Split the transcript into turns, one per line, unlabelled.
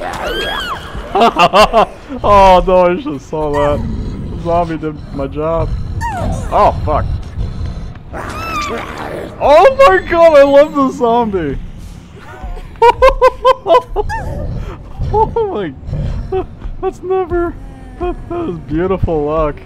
oh no, I should saw that. The zombie did my job. Oh fuck. Oh my god, I love the zombie. oh my, that's never, that, that was beautiful luck.